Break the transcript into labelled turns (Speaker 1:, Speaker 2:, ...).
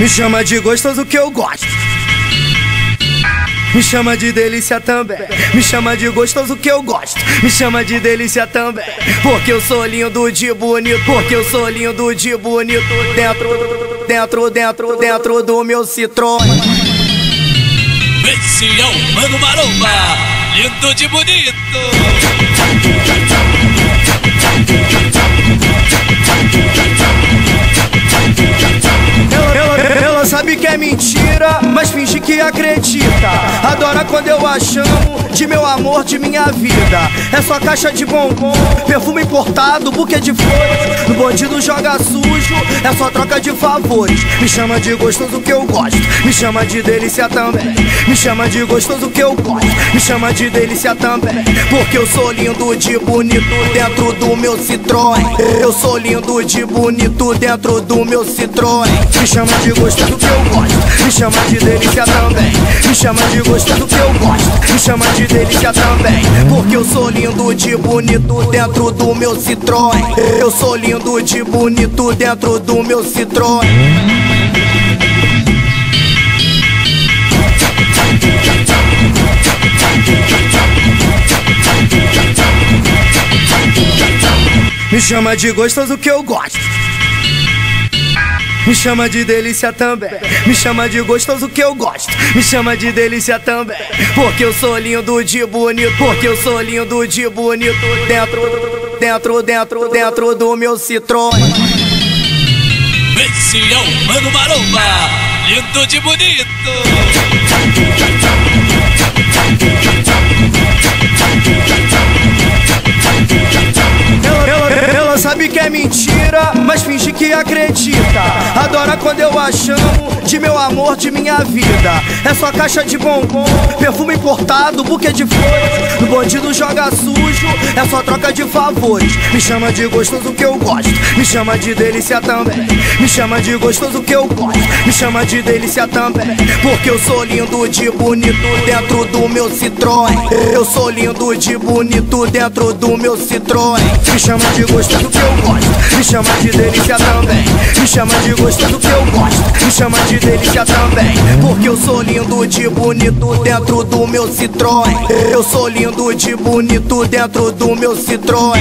Speaker 1: Me chama de gostoso que eu gosto. Me chama de delícia também. Me chama de gostoso que eu gosto. Me chama de delícia também. Porque eu sou lindo de bonito. Porque eu sou lindo de bonito. Dentro, dentro, dentro, dentro do meu Citroën.
Speaker 2: Esse é o Mano Maromba, lindo de bonito.
Speaker 1: É mentira, mas que acredita. Adora quando eu a chamo de meu amor, de minha vida. É só caixa de bombom, perfume importado, buquê de flores. No bandido joga sujo, é só troca de favores. Me chama de gostoso que eu gosto, me chama de delícia também. Me chama de gostoso que eu gosto, me chama de delícia também. Porque eu sou lindo de bonito dentro do meu Citroën. Eu sou lindo de bonito dentro do meu Citroën. Me chama de gostoso que eu gosto, me chama de delícia também. Me chama de gostoso que eu gosto, me chama de delícia também. Porque eu sou lindo de bonito dentro do meu Citroën. Eu sou lindo de bonito dentro do meu Citroën. Me chama de gostoso que eu gosto. Me chama de delícia também. Me chama de gostoso que eu gosto. Me chama de delícia também. Porque eu sou lindo de bonito. Porque eu sou lindo de bonito. Dentro, dentro, dentro, dentro do meu Citroën.
Speaker 2: Esse é o Mano Maromba, lindo de bonito.
Speaker 1: Ela, ela- ela sabe que é mentira, que acredita. Adora quando eu a chamo de meu amor, de minha vida. É só caixa de bombom, perfume importado, buquê de flores. No bandido joga sujo, é só troca de favores. Me chama de gostoso que eu gosto, me chama de delícia também. Me chama de gostoso que eu gosto, me chama de delícia também. Porque eu sou lindo de bonito dentro do meu Citroën. Eu sou lindo de bonito dentro do meu Citroën. Me chama de gostoso que eu gosto, me chama de delícia também. Me chama de gostoso que eu gosto, me chama de delícia também. Porque eu sou lindo de bonito dentro do meu Citroën. Eu sou lindo de bonito dentro do meu Citroën.